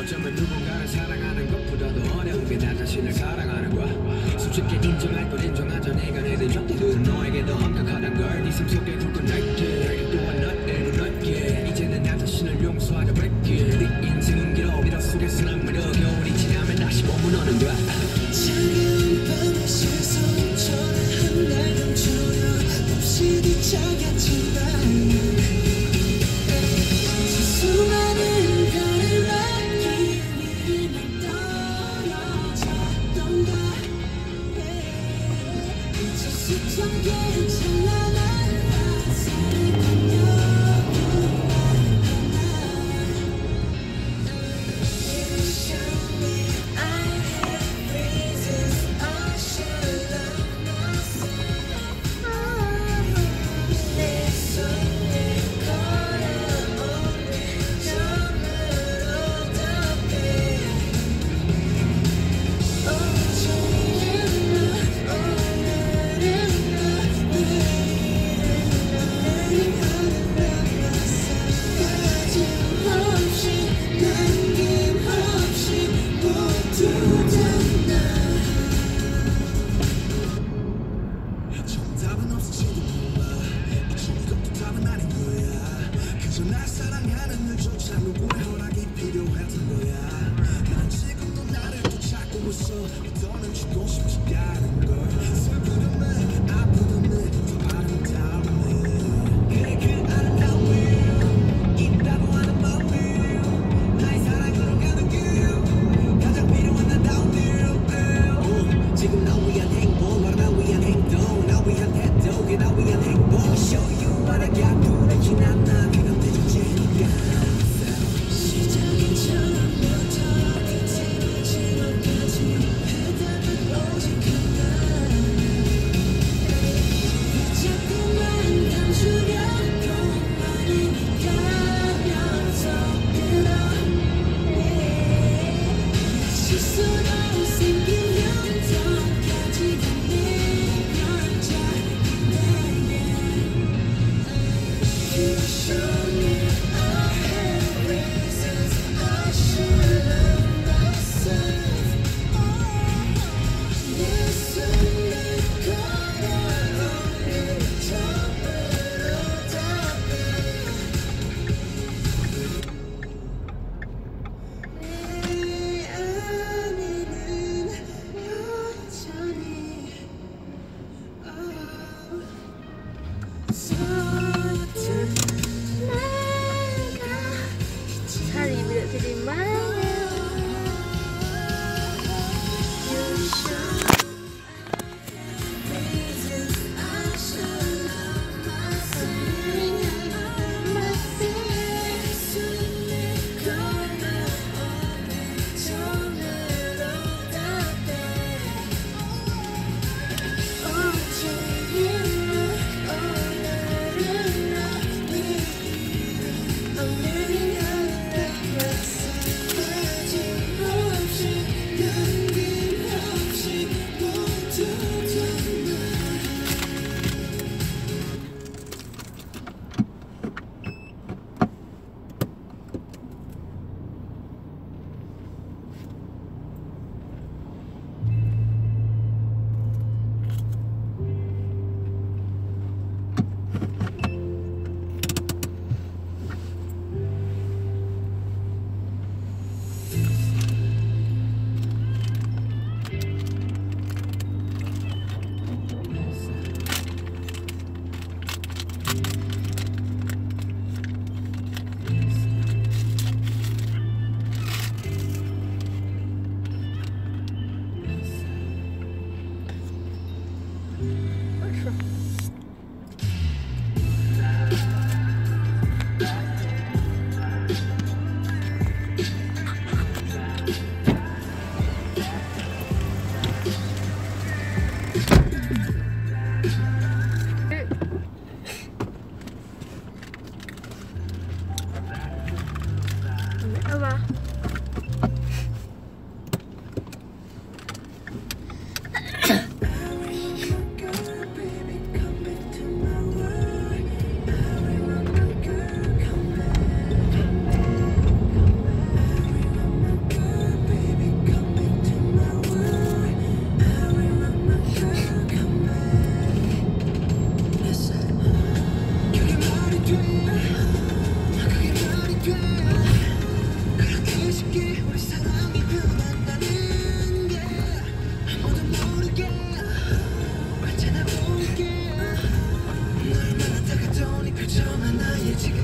어쩌면 누군가를 사랑하는 것보다도 어려운 게 나 자신을 사랑하는 거야. 수줍게 인정할 걸 인정하자 내가 내린 적들은 너에게 더 엄격하단 걸네삶 속에 굵은 날들 답은 없을지도 몰라 어쩜 이것도 답은 아닌 거야. 그저 날 사랑하는 일조차 누구의 허락이 필요했던 거야. 난 지금도 나를 또 찾고 있어. 떠는 주고 싶지 않은 걸.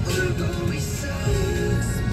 표정 하나